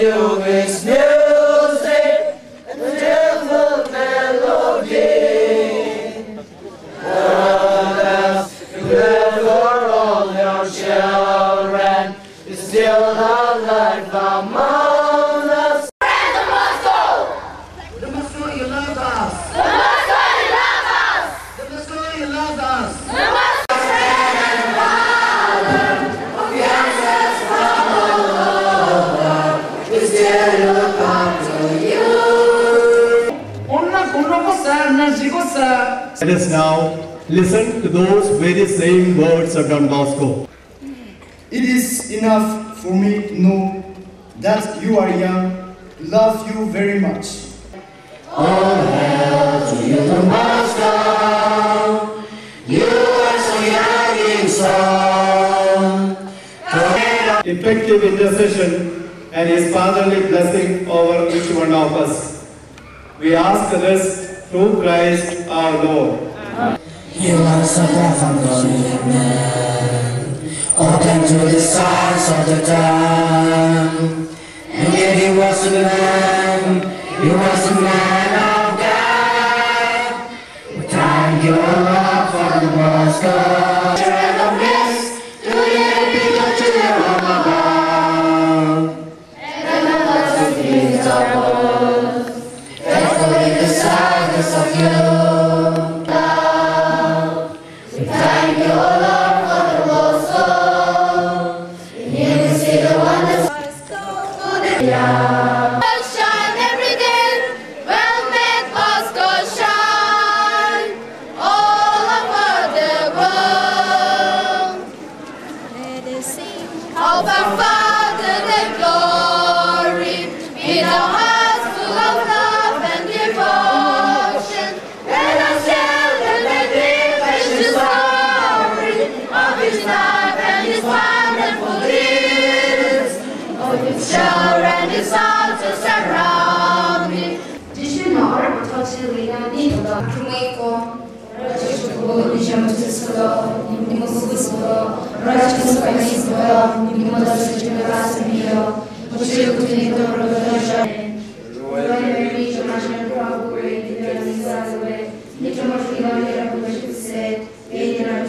to this music, a different melody. Alas, for all your children is still alive, I Let us now listen to those very same words of Don Bosco. It is enough for me to know that you are young, love you very much. All hail to you, Don Bosco. You are so young in soul. Effective intercession and his fatherly blessing over each one of us. We ask this through Christ our Lord. You are so from man, open to the signs of the dawn. And yet he was a man, he was a man thank potrzebujemy do i Realizację, Niczym Możliwą Mierą Kutaszycy, Jedyna